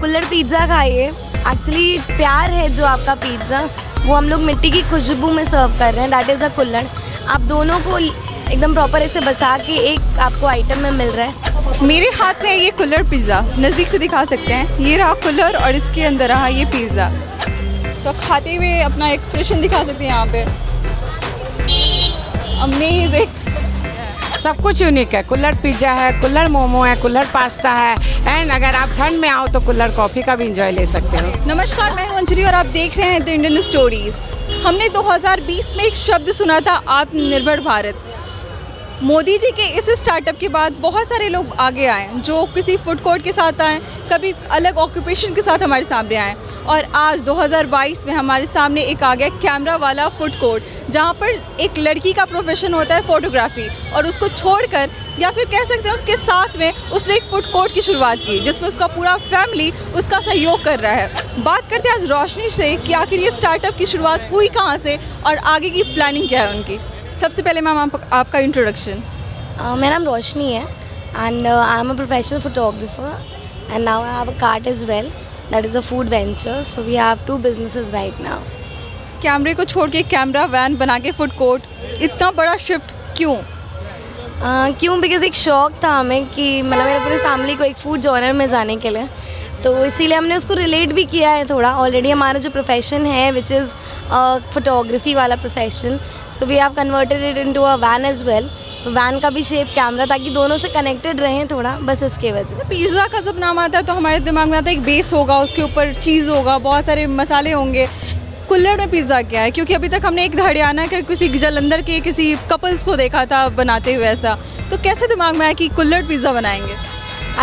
कुल्लड़ pizza खाइए। Actually प्यार है जो आपका पिज़्ज़ा वो हम लोग मिट्टी की खुशबू में सर्व कर रहे हैं। दैट इज़ अ कुल्लड़ आप दोनों को एकदम प्रॉपर ऐसे बसा के एक आपको आइटम में मिल रहा है। मेरे हाथ में ये कुल्लड़ पिज़्ज़ा नज़दीक से दिखा सकते हैं। ये रहा कुल्लड़ और इसके अंदर रहा ये पिज़्ज़ा तो खाते हुए अपना एक्सप्रेशन दिखा सकते हैं यहाँ पे। अमेजिंग सब कुछ यूनिक है। कुल्लड़ पिज़्ज़ा है कुल्लड़ मोमो है कुल्लड़ पास्ता है। एंड अगर आप ठंड में आओ तो कुल्लड़ कॉफ़ी का भी इंजॉय ले सकते हो। नमस्कार मैं हूँ अंजलि और आप देख रहे हैं द इंडियन स्टोरीज हमने 2020 में एक शब्द सुना था आत्मनिर्भर भारत। मोदी जी के इस स्टार्टअप के बाद बहुत सारे लोग आगे आए जो किसी फ़ूड कोर्ट के साथ आए, कभी अलग ऑक्यूपेशन के साथ हमारे सामने आए और आज 2022 में हमारे सामने एक आ गया कैमरा वाला फ़ूड कोर्ट जहाँ पर एक लड़की का प्रोफेशन होता है फोटोग्राफी और उसको छोड़कर, या फिर कह सकते हैं उसके साथ में उसने एक फ़ूड कोर्ट की शुरुआत की, जिसमें उसका पूरा फैमिली उसका सहयोग कर रहा है। बात करते हैं आज रोशनी से कि आखिर ये स्टार्टअप की शुरुआत हुई कहाँ से, और आगे की प्लानिंग क्या है उनकी। सबसे पहले मैम आप, आपका इंट्रोडक्शन Uh, मेरा नाम रोशनी है and I am a professional photographer and now I have a cart is well that is a food venture so we have two businesses right now कैमरे को छोड़ के कैमरा वैन बना के फ़ूड कोर्ट इतना बड़ा शिफ्ट क्यों? Uh, क्यों? बिकॉज़ एक शौक था हमें कि मतलब मेरे पूरी फैमिली को एक फ़ूड जॉनर में जाने के लिए तो इसीलिए हमने उसको रिलेट भी किया है थोड़ा. ऑलरेडी हमारा जो प्रोफेशन है विच इज़ फोटोग्राफी वाला profession so we have converted it into a van as well तो वैन का भी शेप कैमरा ताकि दोनों से कनेक्टेड रहें थोड़ा, बस इसके वजह से. पिज़्ज़ा का जब नाम आता है तो हमारे दिमाग में आता है एक बेस होगा, उसके ऊपर चीज़ होगा, बहुत सारे मसाले होंगे. कुल्लड़ में पिज़्ज़ा क्या है? क्योंकि अभी तक हमने एक हरियाणा के किसी जलंधर के किसी कपल्स को देखा था बनाते हुए ऐसा. तो कैसे दिमाग में आया कि कुल्लड़ पिज़्ज़ा बनाएँगे?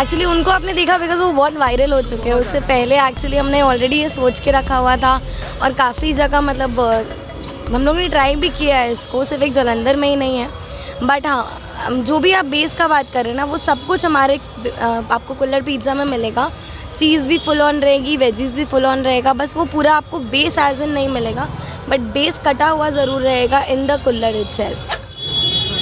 एक्चुअली उनको आपने देखा बिकॉज़ वो बहुत वायरल हो चुके हैं। उससे पहले एक्चुअली हमने ऑलरेडी ये सोच के रखा हुआ था और काफ़ी जगह मतलब हम लोग ने ट्राई भी किया है इसको, सिर्फ़ एक जलंधर में ही नहीं है। बट हाँ जो भी आप बेस का बात कर रहे हैं ना, वो सब कुछ हमारे आपको कुल्लड़ पिज़्ज़ा में मिलेगा। चीज़ भी फुल ऑन रहेगी वेजीज भी फुल ऑन रहेगा, बस वो पूरा आपको बेस एज इन नहीं मिलेगा। बट बेस कटा हुआ ज़रूर रहेगा in the kulhad it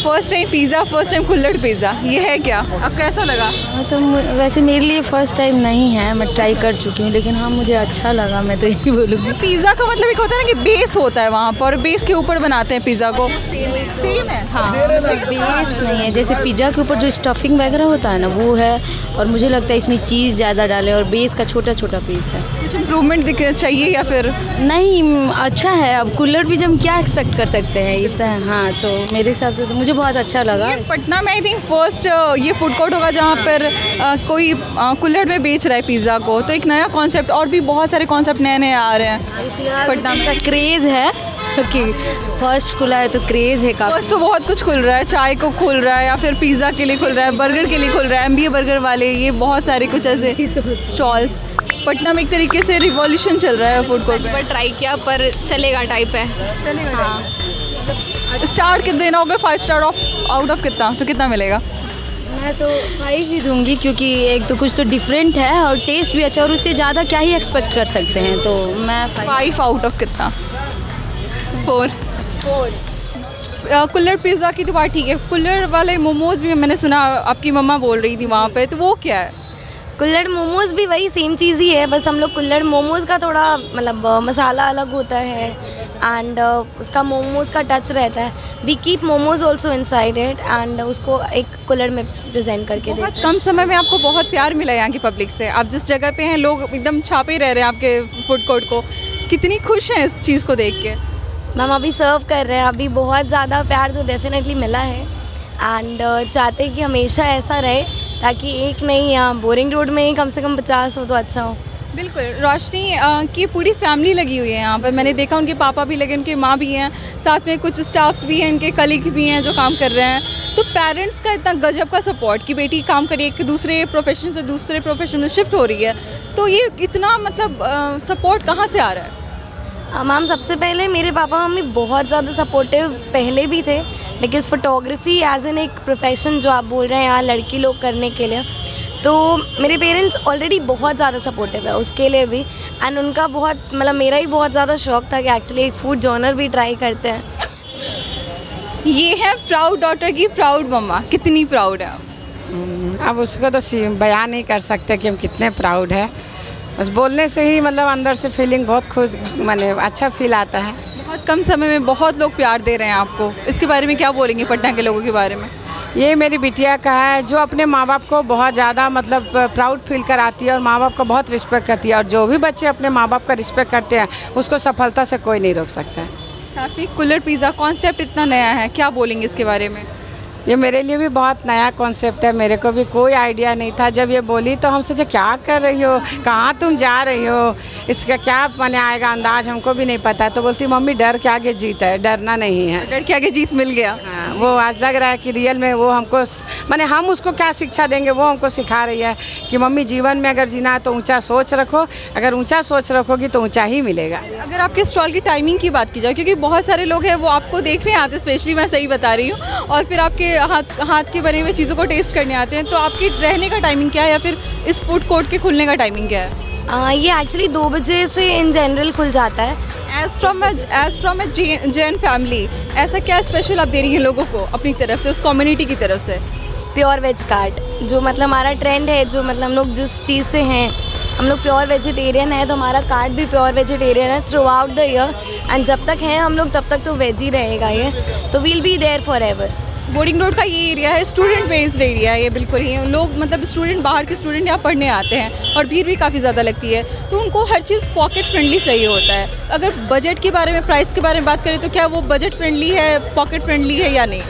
first time pizza first time kulhad pizza ये है क्या? अब कैसा लगा? हाँ तो वैसे मेरे लिए फ़र्स्ट टाइम नहीं है मैं ट्राई कर चुकी हूँ लेकिन हाँ मुझे अच्छा लगा मैं तो यही बोलूँगी। पिज़्ज़ा का मतलब एक होता है ना कि बेस होता है वहाँ पर बेस के ऊपर बनाते हैं पिज़्ज़ा को। सेम है? हाँ बेस नहीं है जैसे पिज़्ज़ा के ऊपर जो स्टफिंग वगैरह होता है ना वो है और मुझे लगता है इसमें चीज़ ज़्यादा डालें और बेस का छोटा छोटा पीस है। कुछ इम्प्रूवमेंट दिख चाहिए या फिर? नहीं अच्छा है अब कुल्लड़ भी हम क्या एक्सपेक्ट कर सकते हैं इतना हाँ तो मेरे हिसाब से तो मुझे बहुत अच्छा लगा। ये पटना में आई थिंक फ़र्स्ट ये फ़ूड कोर्ट होगा जहाँ पर अ, कोई अ, कुल्हड़ में बेच रहा है पिज़्ज़ा को। तो एक नया कॉन्सेप्ट और भी बहुत सारे कॉन्सेप्ट नए नए आ रहे हैं पटना का क्रेज़ है कि फ़र्स्ट खुला है तो क्रेज़ है काफ़ी। फ़र्स्ट तो बहुत कुछ खुल रहा है चाय को खुल रहा है या फिर पिज़्ज़ा के लिए खुल रहा है बर्गर के लिए खुल रहा है एम बर्गर वाले ये बहुत सारे कुछ ऐसे स्टॉल्स पटना में एक तरीके से रिवॉल्यूशन चल रहा है फ़ूड कोर्ट पर ट्राई किया पर चलेगा टाइप है। चलेगा हाँ। स्टार कितना देना होगा five star of out of कितना? तो कितना मिलेगा? मैं तो फाइव ही दूँगी क्योंकि एक तो कुछ तो डिफरेंट है और टेस्ट भी अच्छा और उससे ज़्यादा क्या ही एक्सपेक्ट कर सकते हैं? तो मैं फाइव फाइव आउट ऑफ़ कितना? फोर फोर कुल्लड़ पिज़्ज़ा की तो बात ठीक है। कुल्लड़ वाले मोमोज भी मैंने सुना आपकी मम्मा बोल रही थी वहाँ पे तो वो क्या है? कुल्लड़ मोमोज भी वही सेम चीज़ ही है बस हम लोग कुल्लड़ मोमोज का थोड़ा मतलब मसाला अलग होता है एंड uh, उसका मोमोज का टच रहता है। We keep momos also inside it and उसको एक कुल्लड़ में प्रेजेंट करके बहुत कम समय में आपको बहुत प्यार मिला यहाँ की पब्लिक से। आप जिस जगह पे हैं लोग एकदम छापे रह रहे हैं आपके फ़ूड कोर्ट को। कितनी खुश हैं इस चीज़ को देख के? मैम अभी सर्व कर रहे हैं अभी बहुत ज़्यादा प्यार तो डेफिनेटली मिला है। एंड चाहते हैं कि हमेशा ऐसा रहे। ताकि एक नहीं यहाँ बोरिंग रोड में ही कम से कम पचास हो तो अच्छा हो। बिल्कुल। रोशनी की पूरी फैमिली लगी हुई है यहाँ पर। मैंने देखा उनके पापा भी लगे, उनकी माँ भी हैं। साथ में कुछ स्टाफ्स भी हैं, इनके कलीग्स भी हैं जो काम कर रहे हैं। तो पेरेंट्स का इतना गजब का सपोर्ट कि बेटी, काम करिए, एक दूसरे प्रोफेशन से दूसरे प्रोफेशन में शिफ्ट हो रही है। तो ये इतना मतलब सपोर्ट कहाँ से आ रहा है? मैम सबसे पहले मेरे पापा मम्मी बहुत ज़्यादा सपोर्टिव पहले भी थे बिकॉज़ फोटोग्राफी एज एन एक प्रोफेशन जो आप बोल रहे हैं यहाँ लड़की लोग करने के लिए। तो मेरे पेरेंट्स ऑलरेडी बहुत ज़्यादा सपोर्टिव है उसके लिए भी एंड उनका बहुत मतलब मेरा ही बहुत ज़्यादा शौक था कि एक्चुअली एक फ़ूड जॉनर भी ट्राई करते हैं। ये है प्राउड डॉटर की प्राउड मम्मा कितनी प्राउड है आप? अब उसको तो सी- बयान नहीं कर सकते कि हम कितने प्राउड है। बस बोलने से ही मतलब अंदर से फीलिंग बहुत खुश माने अच्छा फील आता है। बहुत कम समय में बहुत लोग प्यार दे रहे हैं आपको। इसके बारे में क्या बोलेंगे पटना के लोगों के बारे में? ये मेरी बिटिया का है जो अपने माँ बाप को बहुत ज़्यादा मतलब प्राउड फील कराती है और माँ बाप को बहुत रिस्पेक्ट करती है। और जो भी बच्चे अपने माँ बाप का रिस्पेक्ट करते हैं उसको सफलता से कोई नहीं रोक सकता। है साथ में कुल्लर पिज़्ज़ा कॉन्सेप्ट इतना नया है क्या बोलेंगे इसके बारे में? ये मेरे लिए भी बहुत नया कॉन्सेप्ट है मेरे को भी कोई आइडिया नहीं था। जब ये बोली तो हम सोचे क्या कर रही हो? कहाँ तुम जा रही हो? इसका क्या मने आएगा अंदाज? हमको भी नहीं पता तो बोलती मम्मी डर के आगे जीत है डरना नहीं है। डर के आगे जीत मिल गया। हाँ, वो आज लग रहा है कि रियल में वो हमको माने हम उसको क्या शिक्षा देंगे वो हमको सिखा रही है कि मम्मी जीवन में अगर जीना है तो ऊँचा सोच रखो अगर ऊँचा सोच रखोगी तो ऊँचा ही मिलेगा। अगर आपके स्टॉल की टाइमिंग की बात की जाए क्योंकि बहुत सारे लोग हैं वो आपको देखने आते स्पेशली मैं सही बता रही हूँ और फिर आपके हाथ हाथ के बने हुए चीज़ों को टेस्ट करने आते हैं तो आपकी रहने का टाइमिंग क्या है या फिर इस फ़ूड कोर्ट के खुलने का टाइमिंग क्या है? आ, ये एक्चुअली दो बजे से इन जनरल खुल जाता है। As from as from a Jain family ऐसा क्या स्पेशल आप दे रही हैं लोगों को अपनी तरफ़ से, उस कम्युनिटी की तरफ़ से? प्योर वेज कार्ड जो मतलब हमारा ट्रेंड है, जो मतलब हम लोग जिस चीज़ से हैं, हम लोग प्योर वेजिटेरियन है तो हमारा कार्ड भी प्योर वेजिटेरियन है throughout the year and जब तक हैं हम लोग, तब तक तो वेज ही रहेगा ये. तो we'll be there forever Boring road का ये एरिया है स्टूडेंट बेस्ड एरिया है ये बिल्कुल ही। लोग मतलब स्टूडेंट बाहर के स्टूडेंट यहाँ पढ़ने आते हैं और भीड़ भी काफ़ी ज़्यादा लगती है। तो उनको हर चीज़ पॉकेट फ्रेंडली चाहिए होता है। अगर बजट के बारे में प्राइस के बारे में बात करें तो क्या वो बजट फ्रेंडली है पॉकेट फ्रेंडली है या नहीं?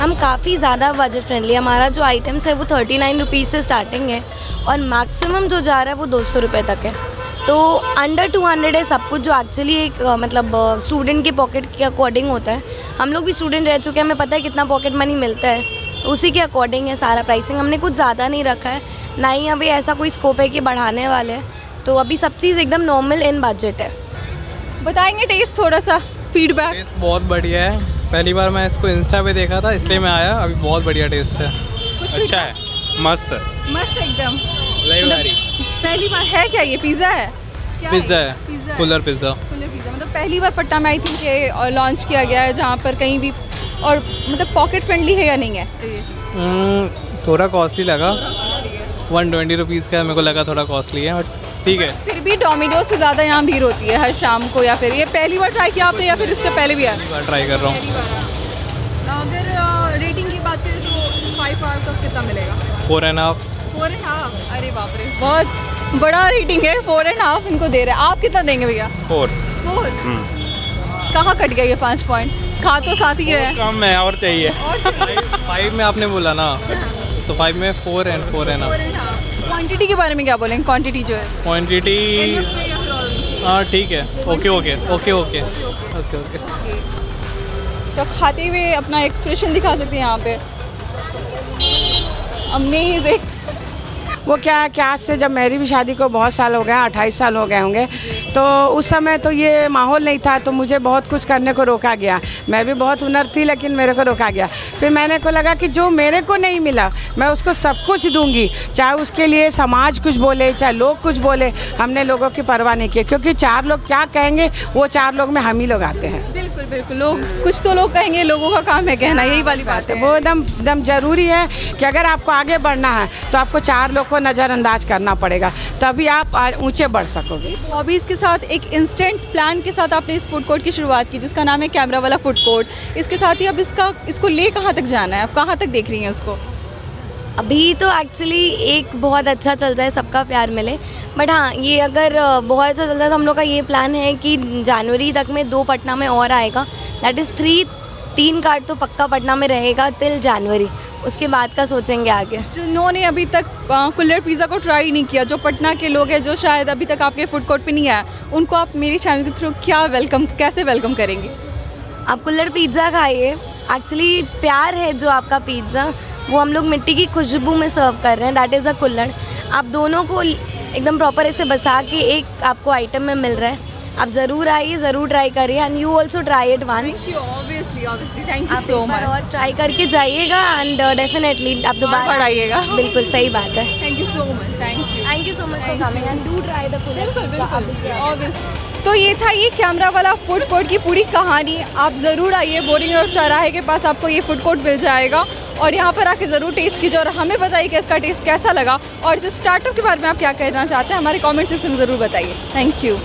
हम काफ़ी ज़्यादा बजट फ्रेंडली हमारा जो आइटम्स है वो थर्टी नाइन रुपीज़ से स्टार्टिंग है और मैक्सिमम जो जा रहा है वो दो सौ रुपये तक है। तो अंडर टू हंड्रेड है सब कुछ जो एक्चुअली एक मतलब स्टूडेंट के पॉकेट के अकॉर्डिंग होता है। हम लोग भी स्टूडेंट रह चुके हैं हमें पता है कितना पॉकेट मनी मिलता है। उसी के अकॉर्डिंग है सारा प्राइसिंग हमने कुछ ज़्यादा नहीं रखा है ना ही अभी ऐसा कोई स्कोप है कि बढ़ाने वाले हैं। तो अभी सब चीज़ एकदम नॉर्मल इन बजट है। बताएँगे टेस्ट थोड़ा सा फीडबैक टेस्ट बहुत बढ़िया है। पहली बार मैं इसको इंस्टा पे देखा था इसलिए मैं आया। अभी बहुत बढ़िया टेस्ट है। अच्छा है। मस्त है। मस्त एकदम। पहली बार है क्या ये? पिज़्ज़ा है? पिज़्ज़ा है। कूलर पिज़्ज़ा कूलर पिज़्ज़ा मतलब पहली बार पट्टा में आई थिंक ये लॉन्च किया गया है जहाँ पर कहीं भी और मतलब पॉकेट फ्रेंडली है या नहीं है? हम्म, थोड़ा कॉस्टली लगा। वन ट्वेंटी रुपीज़ का मेरे को लगा थोड़ा कॉस्टली है बट ठीक है। फिर भी डोमिनोज से ज़्यादा यहाँ भीड़ होती है हर शाम को या फिर ये पहली बार ट्राई किया आपने या फिर इसके पहले भी आया ट्राई कर रहा हूँ। अगर रेटिंग की बात करें तो फाइव आउट ऑफ़ कितना मिलेगा? Four and half four and half अरे बाप रे बहुत बड़ा रेटिंग है फोर एंड हाफ़ इनको दे रहे हैं। आप कितना देंगे भैया? फोर फोर कहाँ कट गया ये पाँच पॉइंट खा तो साथ ही हैं। कम है और चाहिए। फाइव में आपने बोला ना। तो फाइव में four and four and quantity के बारे में क्या बोलेंगे? क्वांटिटी जो है। क्वान्टिटी हाँ ठीक है। Okay okay okay okay okay okay तो खाते हुए अपना एक्सप्रेशन दिखा सकते हैं यहाँ पे। अमेजिंग वो क्या है कि आज से जब मेरी भी शादी को बहुत साल हो गए अट्ठाईस साल हो गए होंगे तो उस समय तो ये माहौल नहीं था तो मुझे बहुत कुछ करने को रोका गया। मैं भी बहुत हुनर थी लेकिन मेरे को रोका गया। फिर मैंने को लगा कि जो मेरे को नहीं मिला मैं उसको सब कुछ दूँगी चाहे उसके लिए समाज कुछ बोले चाहे लोग कुछ बोले हमने लोगों की परवाह नहीं की। क्योंकि चार लोग क्या कहेंगे वो चार लोग में हम ही लोग आते हैं। बिल्कुल बिल्कुल। लोग कुछ तो लोग कहेंगे लोगों का काम है कहना यही वाली बात है। वो एकदम एकदम ज़रूरी है कि अगर आपको आगे बढ़ना है तो आपको चार लोग को नज़रअंदाज करना पड़ेगा तभी आप ऊँचे बढ़ सकोगे। हॉबीज़ के साथ एक इंस्टेंट प्लान के साथ आपने इस फ़ूड कोर्ट की शुरुआत की जिसका नाम है कैमरा वाला फ़ूड कोर्ट इसके साथ ही अब इसका इसको ले कहाँ तक जाना है? आप कहाँ तक देख रही हैं उसको? अभी तो एक्चुअली एक बहुत अच्छा चल रहा है सबका प्यार मिले। बट हाँ ये अगर बहुत अच्छा चल रहा है तो हम लोग का ये प्लान है कि जनवरी तक में दो पटना में और आएगा। दैट इज़ थ्री तीन कार्ड तो पक्का पटना में रहेगा टिल जनवरी उसके बाद का सोचेंगे आगे. जिन्होंने अभी तक कुल्लर पिज़्ज़ा को ट्राई नहीं किया जो पटना के लोग हैं जो शायद अभी तक आपके फ़ूड कोर्ट पे नहीं आया उनको आप मेरे चैनल के थ्रू क्या वेलकम कैसे वेलकम करेंगे? आप कुल्लड़ पिज़्ज़ा खाइए. एक्चुअली प्यार है जो आपका पिज़्ज़ा वो हम लोग मिट्टी की खुशबू में सर्व कर रहे हैं. दैट इज़ अ कुल्लड़ आप दोनों को एकदम प्रॉपर ऐसे बसा के एक आपको आइटम में मिल रहा है. आप ज़रूर आइए ज़रूर ट्राई करिए and you also try it once thank you obviously obviously thank you आप सो मच और ट्राई करके जाइएगा एंड डेफिनेटली आप बार दोबारा आइएगा बिल्कुल सही बात है। Thank you so much thank you so much for coming and do try the food तो ये था ये कैमरा वाला फ़ूड कोर्ट की पूरी कहानी। आप ज़रूर आइए बोरिंग रोड चौराहे के पास आपको ये फ़ूड कोर्ट मिल जाएगा। और यहाँ पर आके ज़रूर टेस्ट कीजिए और हमें बताइए कि इसका टेस्ट कैसा लगा। और इस स्टार्टअप के बारे में आप क्या कहना चाहते हैं हमारे कमेंट सेक्शन में ज़रूर बताइए। Thank you